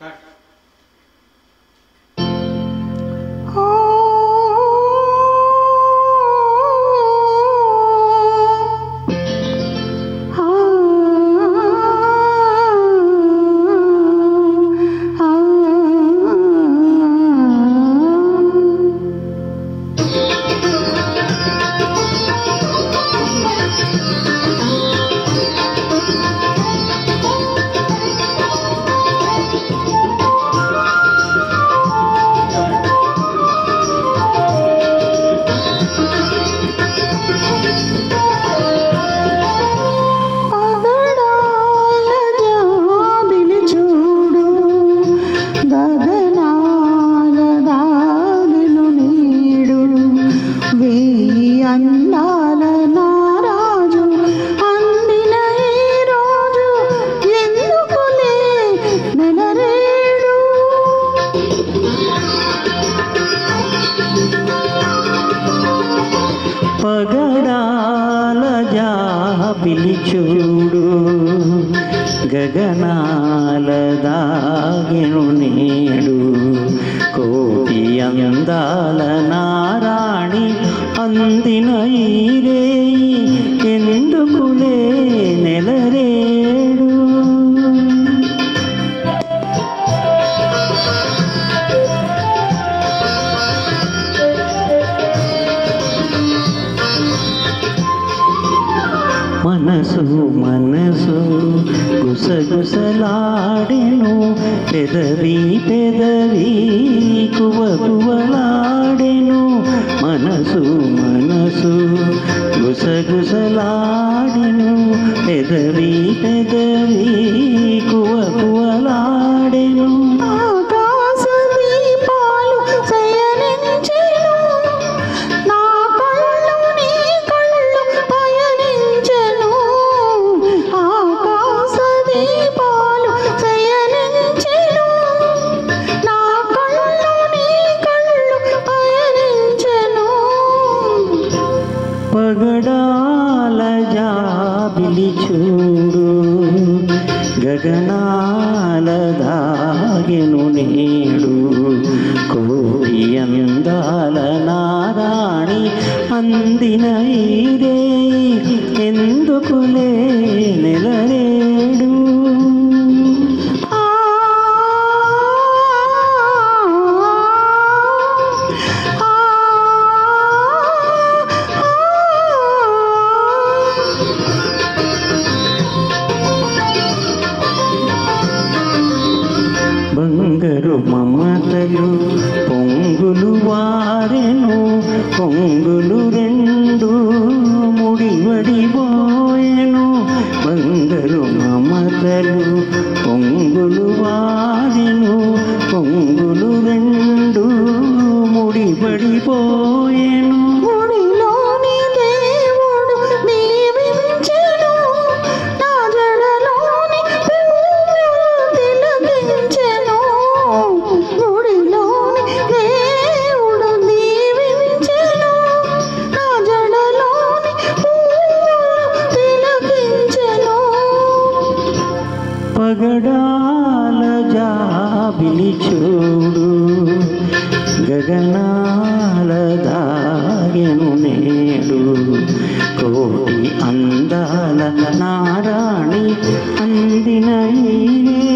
Back. പകടാല ജാപിലിച്ചൂടു ഗഗനാലു നേടു. കോടിയന്താല നാരാണി അന്തിനൈരേ మనసు మనసు గుసగుసలాడెను. పెదవి పెదవి కువ కువలాడెను మనసు మనసు గుసగుసలాడెను. పెదవి పెదవి కువ కువలాడెను పగడాల జాబిలి చూడు గగనాల దాగెను నేడు కోటి అందాల నారాణి అందిన ఈరే ఎందుకులే బంగారు మమతలు పొంగులు వారెను పొంగులు రెండు ముడివడిపోయెను. బంగారు మమతలు పగడాల జాబిలి చూడు. గగనాల దాగెను నేడు. కోటి అందాల నారాణి అందిన ఈ